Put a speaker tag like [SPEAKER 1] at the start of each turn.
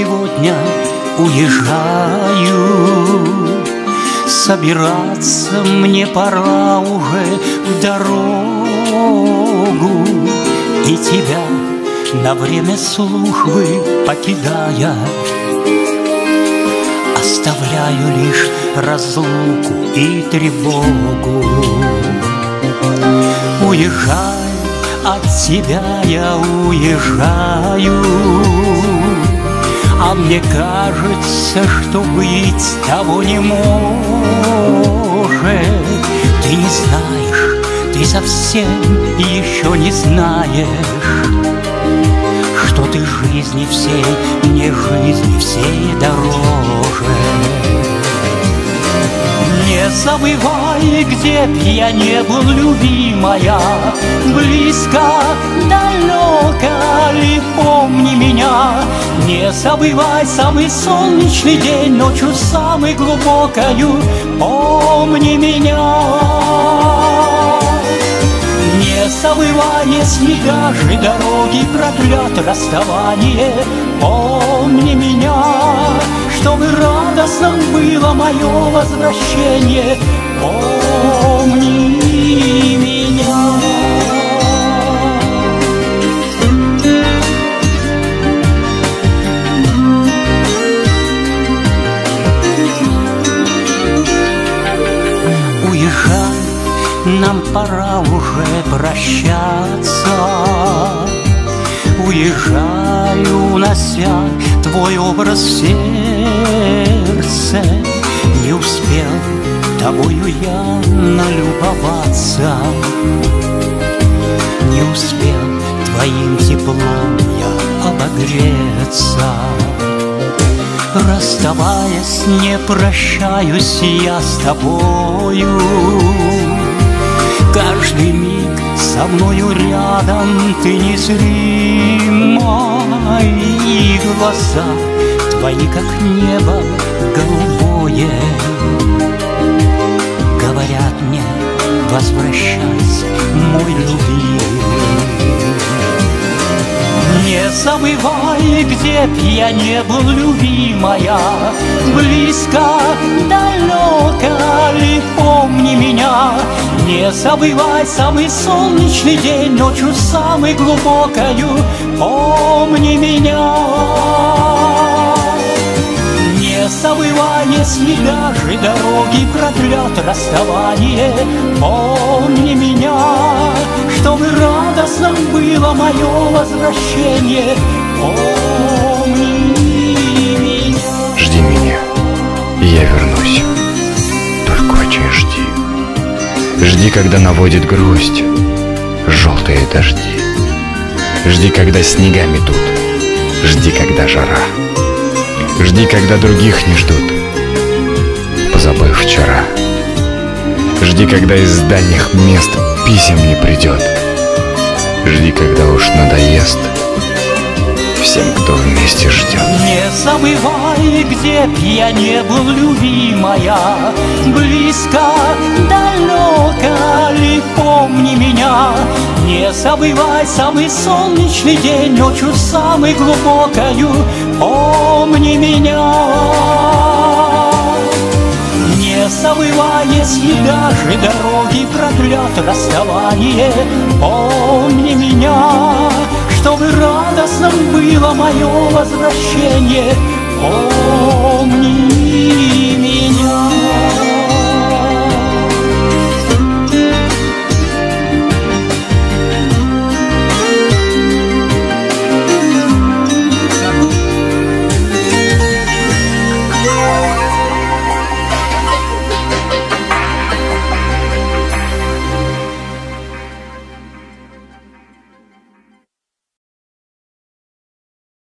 [SPEAKER 1] сегодня уезжаю. Собираться мне пора уже в дорогу. И тебя на время службы покидая Оставляю лишь разлуку и тревогу. Уезжаю от тебя я уезжаю. А мне кажется, что быть того не может. Ты не знаешь, ты совсем еще не знаешь Что ты жизни всей, мне жизни всей дороже забывай, где б я не был, любимая Близко, далеко. Ли помни меня Не забывай самый солнечный день Ночью самой глубокою. Помни меня. Не забывай, если даже дороги проклят расставание. Помни меня чтобы радостным было мое возвращение. Помни меня. Уезжай, нам пора уже прощаться. Уезжаю, унося твой образ в сердце. Не успел тобою я налюбоваться. Не успел твоим теплом я обогреться. Расставаясь, не прощаюсь я с тобою. Каждый со мною рядом ты незрима И глаза. Твои, как небо голубое забывай, где б я не был, любимая. Близко, далеко ли помни меня. Не забывай самый солнечный день Ночью самой глубокою. Помни меня Если даже дороги проклят расставание Помни меня Чтобы радостным было мое возвращение Помни меня
[SPEAKER 2] Жди меня, и я вернусь. Только очень жди. Жди, когда наводит грусть желтые дожди. Жди, когда снега метут. Жди, когда жара. Жди, когда других не ждут, позабыв вчера. Жди, когда из дальних мест писем не придет. Жди, когда уж надоест всем, кто вместе ждет.
[SPEAKER 1] Не забывай, где б я не был, любимая Близко, далеко ли помни меня Не забывай самый солнечный день Ночью самой глубокою. Помни меня. Не забывай, если даже дороги проклят расставание. Помни меня чтобы радостным было мое возвращение. Помни